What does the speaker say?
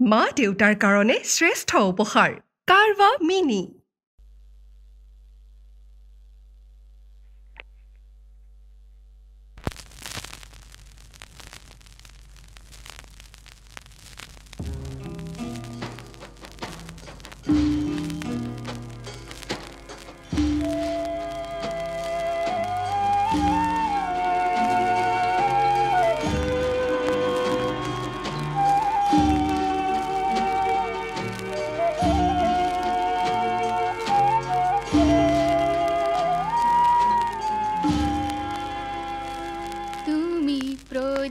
মা দেউতাৰ কাৰণে শ্ৰেষ্ঠ উপহাৰ। কাৰৱা মিনি। pro